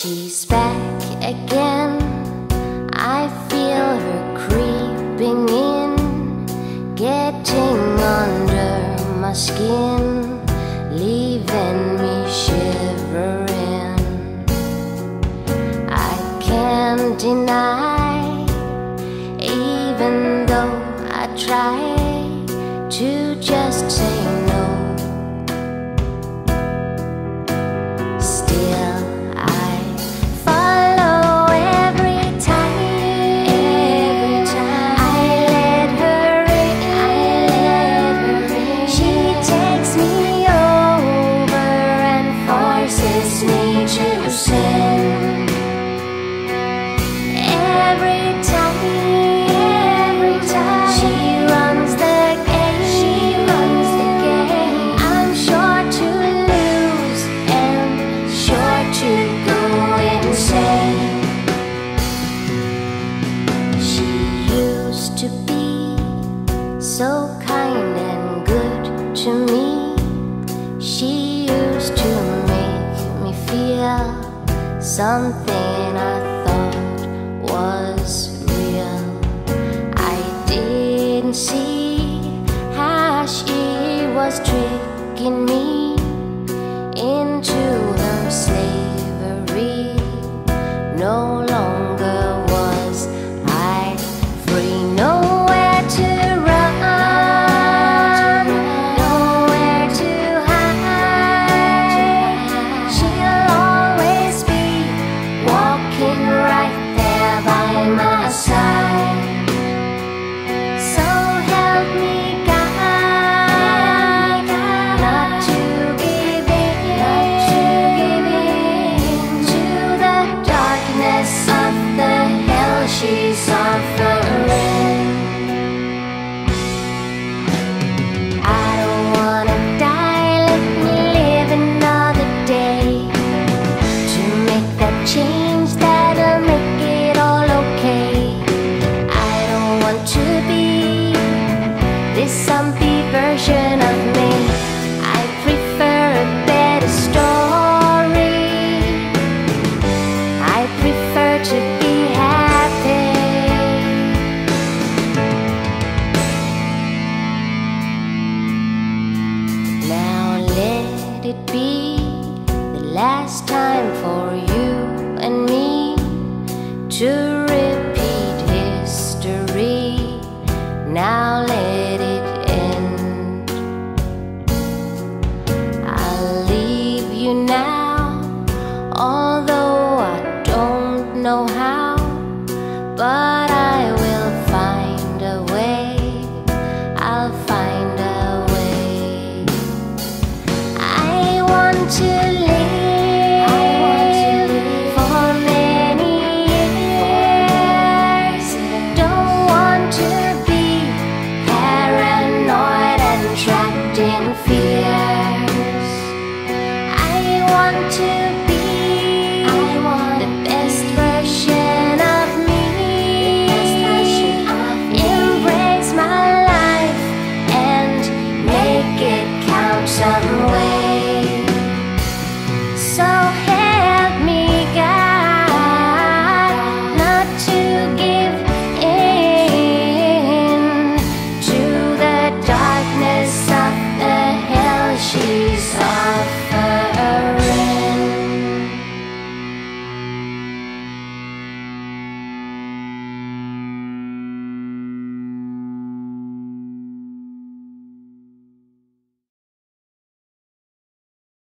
She's back again. I feel her creeping in, getting under my skin, leaving me shivering. I can't deny, even though I try to be so kind and good to me. She used to make me feel something I thought was real. I didn't see how she was tricking me this zombie version of me. I prefer a better story. I prefer to be happy. Now let it be the last time for you and me to know how, but I